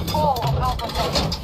control of Alpha